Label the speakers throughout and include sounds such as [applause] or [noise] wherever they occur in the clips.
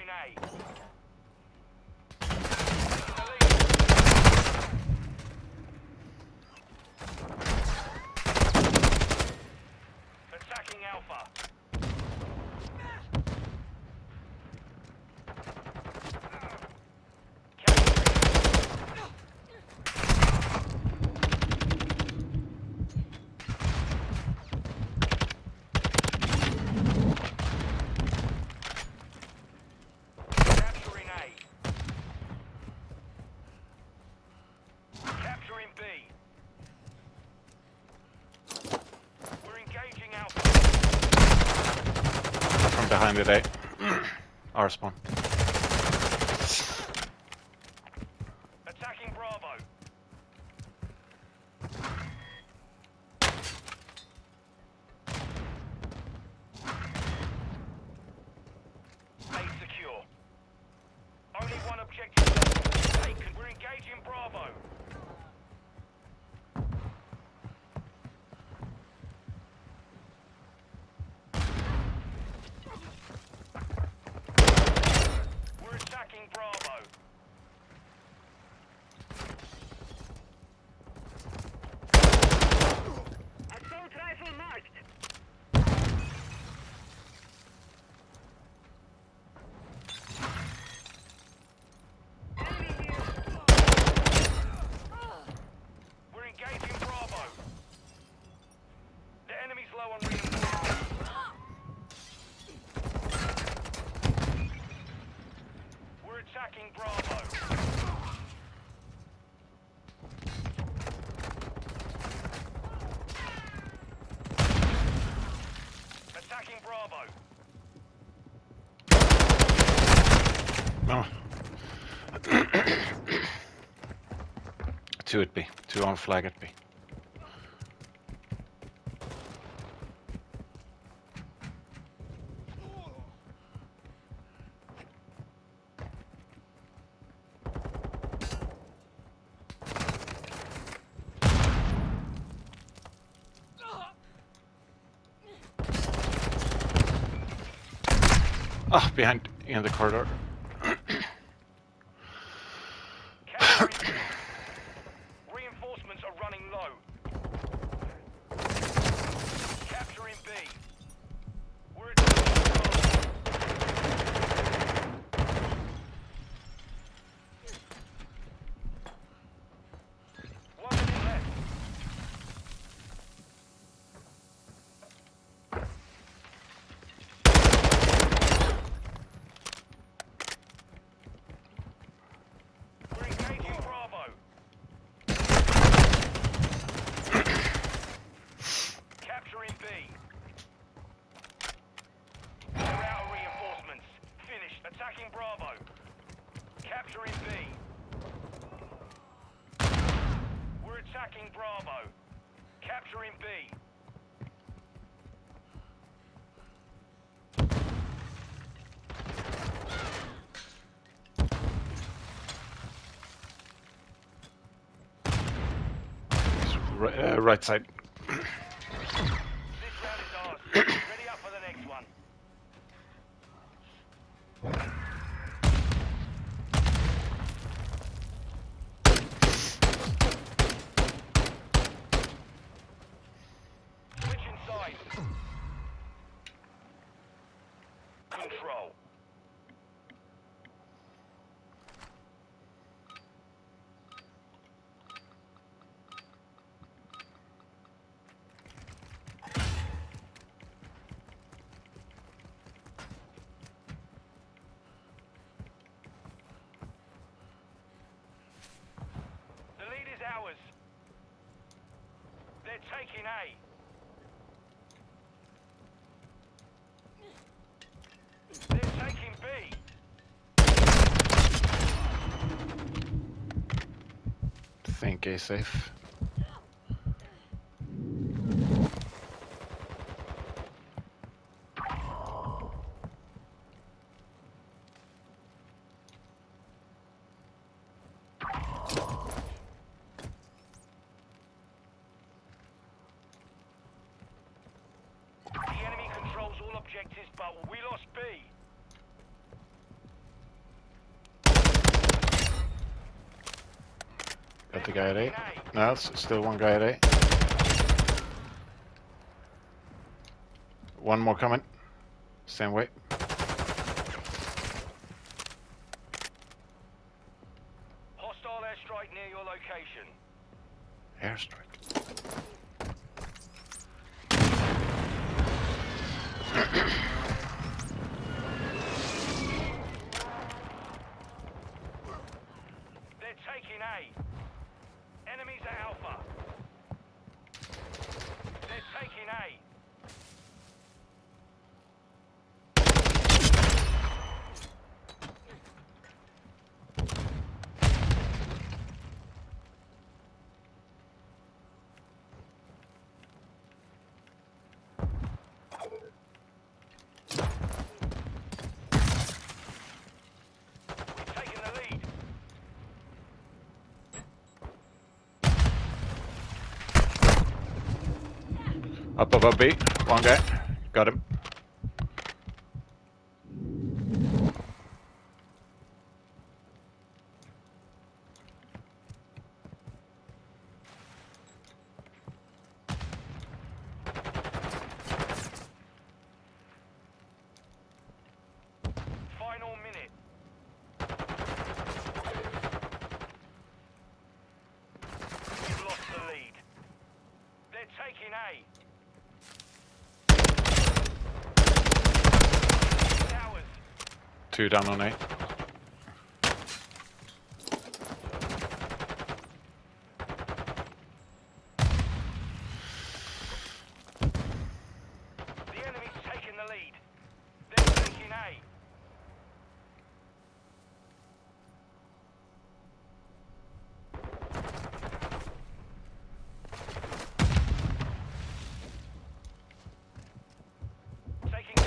Speaker 1: grenade. i'll [clears throat] spawn.
Speaker 2: attacking Bravo.
Speaker 1: No. Oh. [coughs] two at B, two on flag at B. behind in the corridor.
Speaker 2: attacking Bravo. Capturing B.
Speaker 1: Uh, right side.
Speaker 2: They're taking A. They're taking B.
Speaker 1: Think A safe.
Speaker 2: Got the guy at A. No, it's still one guy at A. One more coming. Same way.
Speaker 1: Hostile airstrike near your location.
Speaker 2: Airstrike.
Speaker 1: They're taking A. Enemies at Alpha. They're taking A. We've taken the lead.
Speaker 2: Up above B. One guy. Got him.
Speaker 1: Final minute. We've lost the lead. They're taking A. Towers.
Speaker 2: Two down on A.
Speaker 1: The enemy's taking the lead. They're taking A. Taking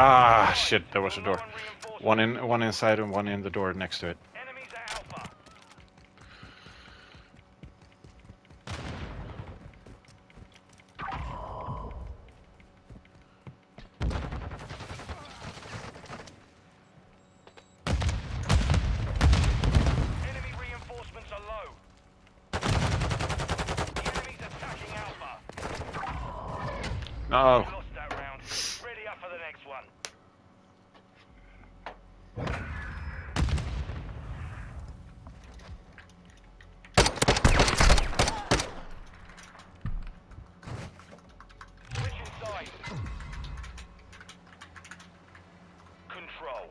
Speaker 2: Ah, shit. There was a door.
Speaker 1: One
Speaker 2: in, one inside, and one in the door next to it.
Speaker 1: Enemies at Alpha. Enemy reinforcements are low. The enemy's attacking Alpha.
Speaker 2: No.
Speaker 1: Lost that round. Ready up for the next one. Switching sides. Control.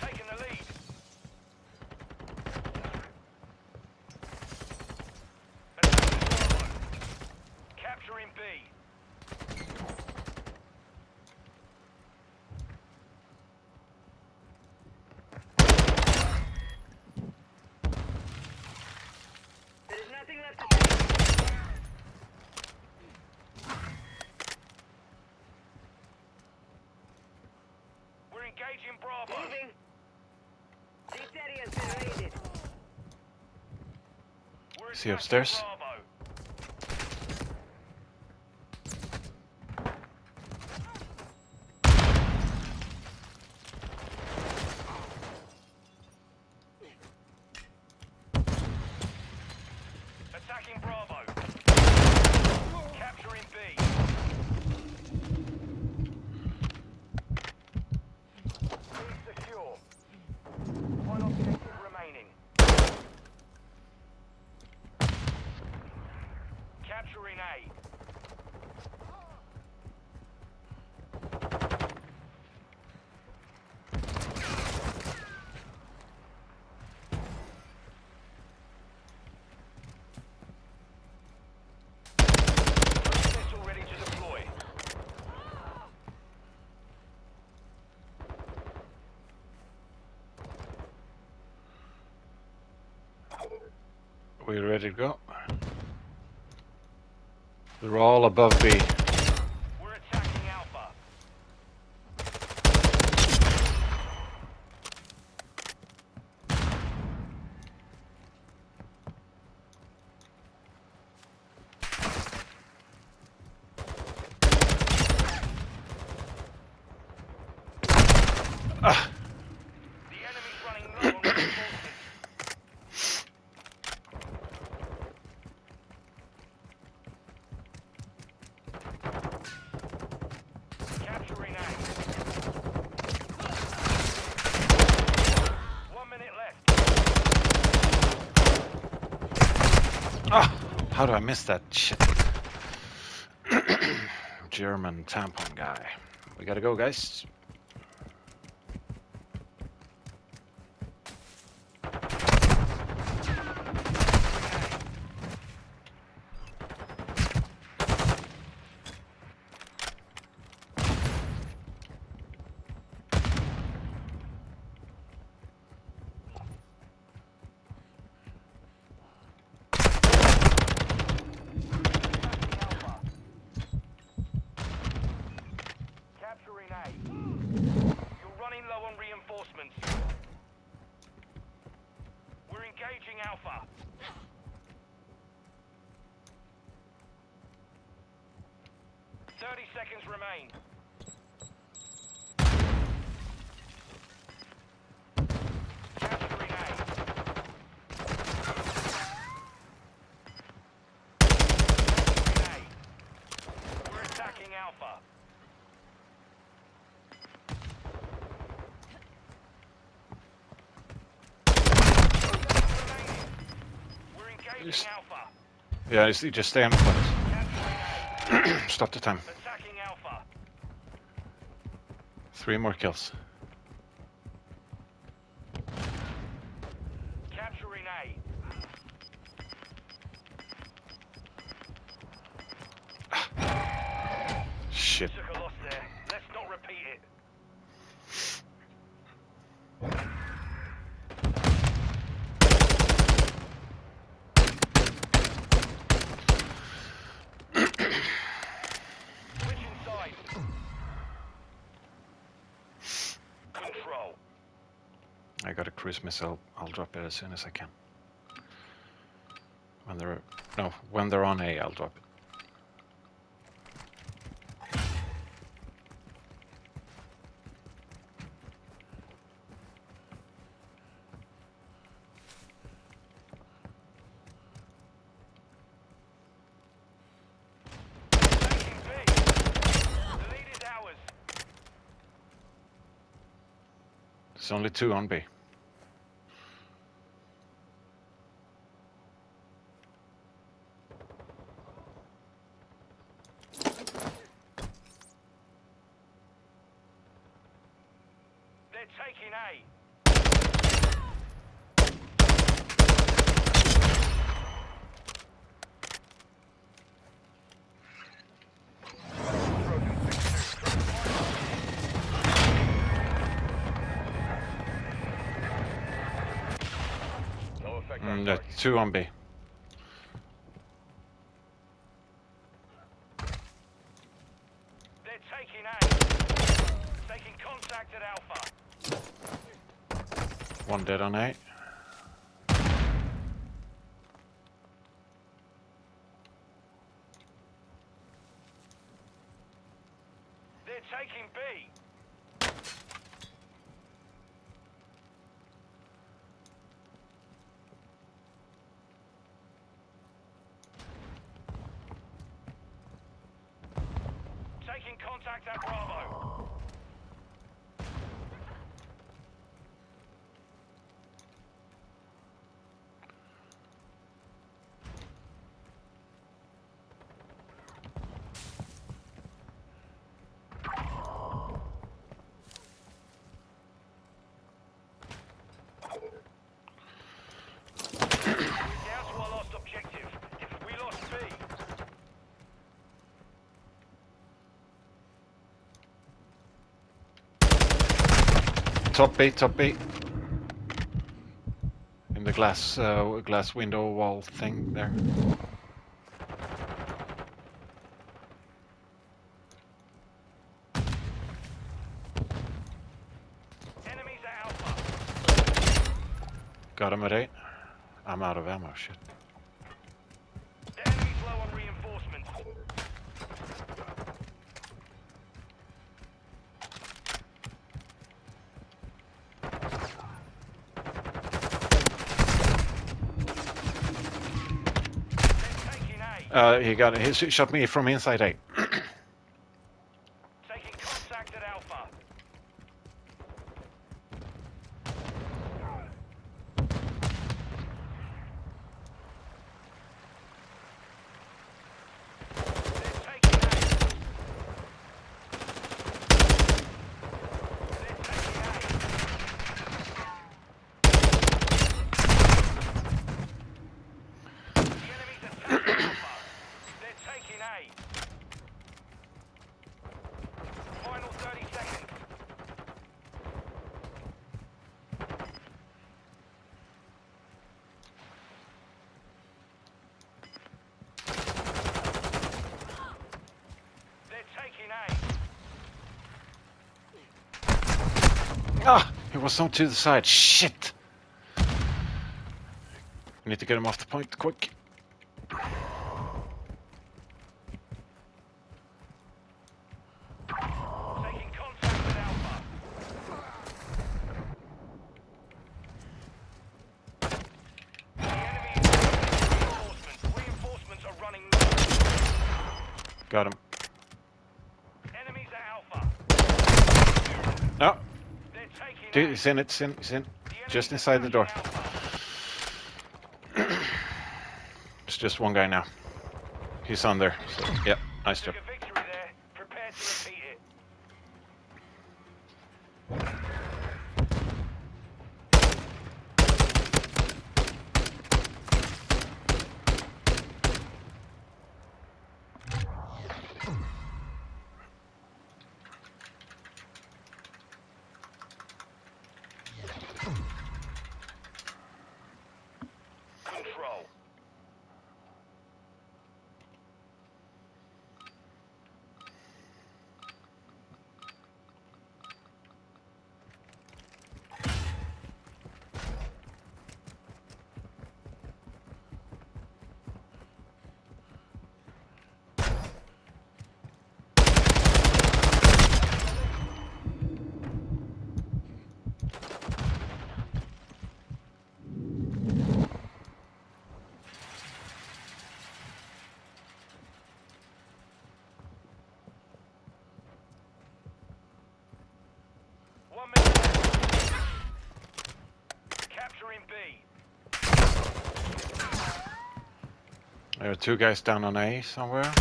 Speaker 1: Taking the lead. Attacking Bravo. Capturing B.
Speaker 3: There is nothing left to say.
Speaker 1: We're engaging Bravo.
Speaker 3: Moving. This area has been raided.
Speaker 1: We're
Speaker 2: Is he upstairs?
Speaker 1: Bravo. Attacking Bravo. Capturing B. B secure. One objective remaining. Capturing A. Missile ready to deploy.
Speaker 2: We ready to go? They're all above B.
Speaker 1: We're attacking Alpha.
Speaker 2: Ah,
Speaker 1: The enemy's running low on reinforcements. Capturing A. One minute left.
Speaker 2: ah, how do I miss that shit? [clears throat] German tampon guy. We gotta go, guys.
Speaker 1: Capturing A. You're running low on reinforcements. We're engaging Alpha. Thirty seconds remain. Capturing A. Capturing A. We're attacking Alpha. We're engaging
Speaker 2: Just-. Yeah, just, just stay on the place. [clears throat] Stop the time.
Speaker 1: Attacking Alpha.
Speaker 2: Three more kills. I got a cruise missile. I'll drop it as soon as I can. When they're no, when they're on A, I'll drop it. There's only two on B.
Speaker 1: They're taking A.
Speaker 2: Mm, there two on B.
Speaker 1: They're taking A. Taking contact at Alpha.
Speaker 2: One dead on A.
Speaker 1: They're taking B. Taking contact at Bravo. We're down to our last objective. If we lost B,
Speaker 2: Top B, top B. In the glass, uh, glass window wall thing there. Got him at eight. I'm out of ammo. Shit.
Speaker 1: The enemy's low on reinforcements.
Speaker 2: Uh, he got he shot me from inside A.
Speaker 1: Taking contact at Alpha. They're taking A. They're taking A. The enemy's attacking Alpha. They're taking A. Final 30 seconds. They're taking A.
Speaker 2: Ah, he was on to the side. Shit. We need to get him off the point quick.
Speaker 1: Taking contact with Alpha. The enemy is reinforcements. Reinforcements are running low.
Speaker 2: Got him.
Speaker 1: Enemies at Alpha.
Speaker 2: No, dude, he's in it. He's in. He's in. Just inside the door. [clears throat] It's just one guy now. He's on there. So, yep, nice job.
Speaker 1: Took a victory there. Prepare to repeat it. Control. One minute. left. Capturing B.
Speaker 2: There are two guys down on A somewhere.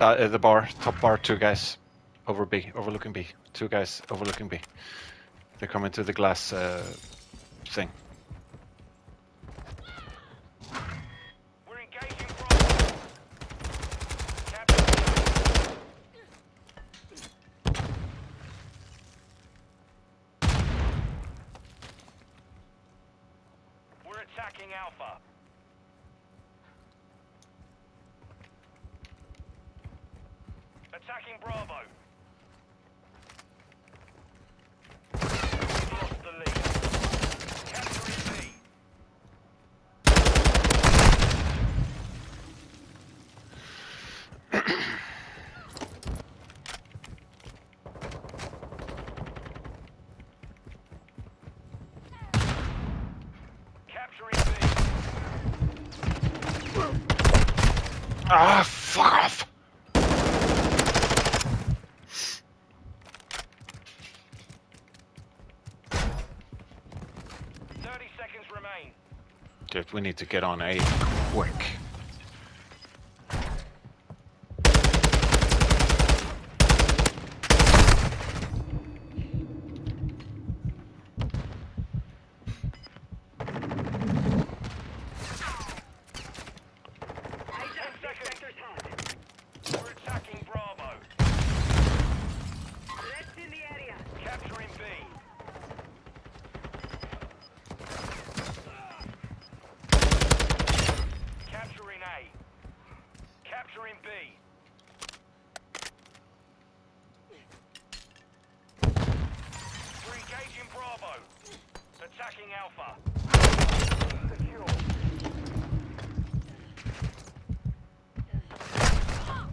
Speaker 2: Uh, the bar, top bar, two guys over B, overlooking B. Two guys overlooking B. They're coming to the glass uh, thing.
Speaker 1: We're engaging Bravo. Capturing We're attacking Alpha. Attacking Bravo. We've lost the lead. Capturing B. Capturing B.
Speaker 2: Ah, fuck off!
Speaker 1: Thirty seconds remain.
Speaker 2: Dude, we need to get on A quick.
Speaker 1: Ten seconds. We're attacking Bravo.
Speaker 3: Rest in the area.
Speaker 1: Capturing B. Capturing A. Capturing B. We're engaging Bravo. Attacking Alpha. Capturing
Speaker 2: Ah,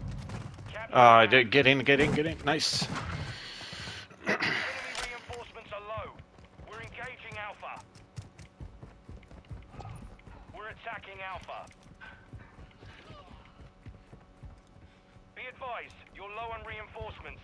Speaker 1: A.
Speaker 2: uh, get in, get in, get in. Nice.
Speaker 1: Enemy reinforcements are low. We're engaging Alpha. We're attacking Alpha. Be advised, you're low on reinforcements.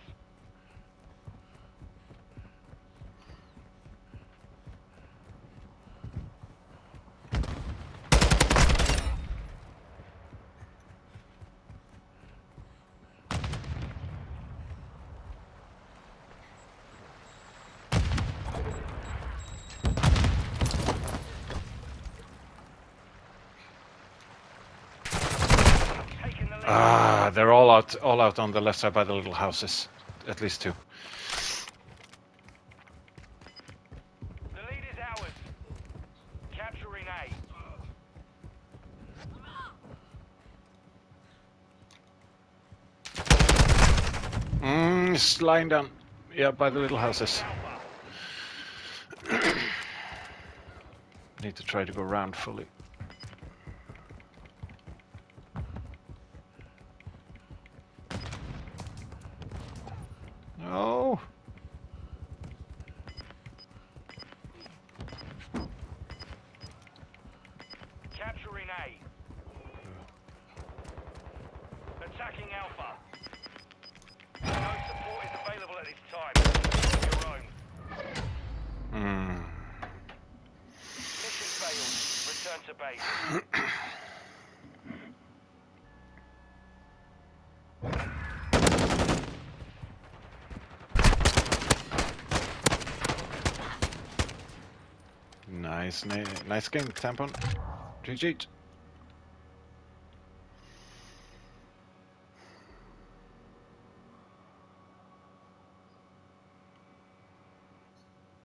Speaker 1: Taking the lead.
Speaker 2: Ah, they're all out, all out on the left side by the little houses. At least two.
Speaker 1: The lead is ours. Capturing A.
Speaker 2: Mm, it's lying down. Yeah, by the little houses. [clears throat] Need to try to go round fully.
Speaker 1: Capturing A. Attacking Alpha. No support is available at this time. Your own.
Speaker 2: Mm.
Speaker 1: Mission failed. Return to base. [clears throat]
Speaker 2: Nice, nice game, Tampon. GG.